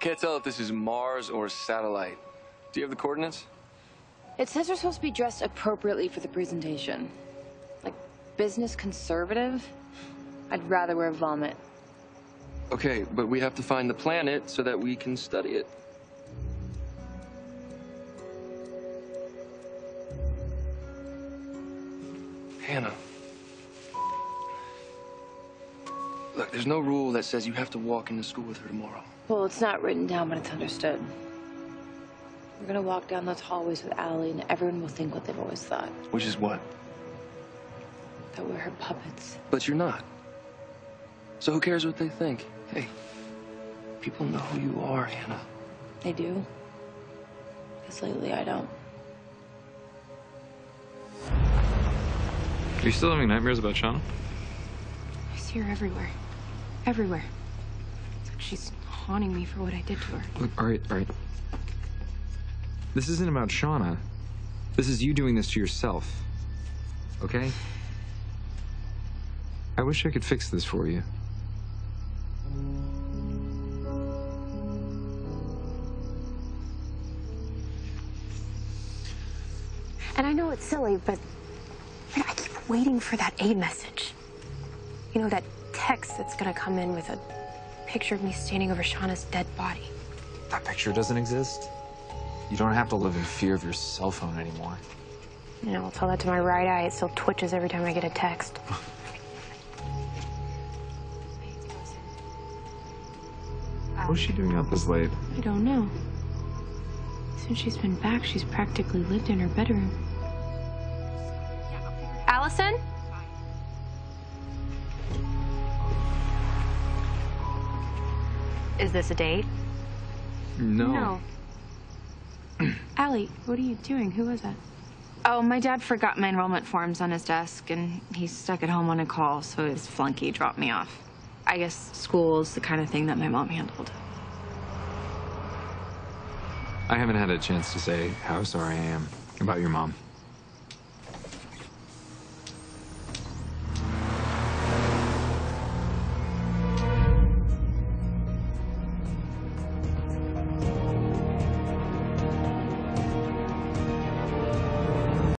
Can't tell if this is Mars or a satellite. Do you have the coordinates? It says we're supposed to be dressed appropriately for the presentation. Like, business conservative? I'd rather wear a vomit. Okay, but we have to find the planet so that we can study it. Hanna. Look, there's no rule that says you have to walk into school with her tomorrow. Well, it's not written down, but it's understood. We're gonna walk down those hallways with Ali, and everyone will think what they've always thought. Which is what? That we're her puppets. But you're not. So who cares what they think? Hey, people know who you are, Hanna. They do. Because lately I don't. Are you still having nightmares about Shana? I see her everywhere. Everywhere. It's like she's haunting me for what I did to her. Look, all right, all right. This isn't about Shana. This is you doing this to yourself. Okay? I wish I could fix this for you. And I know it's silly, but I keep waiting for that A message. You know, that text that's gonna come in with a picture of me standing over Shana's dead body. That picture doesn't exist. You don't have to live in fear of your cell phone anymore. You know, I'll tell that to my right eye. It still twitches every time I get a text. What's she doing out this late? I don't know. Since she's been back, she's practically lived in her bedroom. Alison? Is this a date? No. No. Ali, what are you doing? Who was that? Oh, my dad forgot my enrollment forms on his desk, and he's stuck at home on a call, so his flunky dropped me off. I guess school's the kind of thing that my mom handled. I haven't had a chance to say how sorry I am about your mom.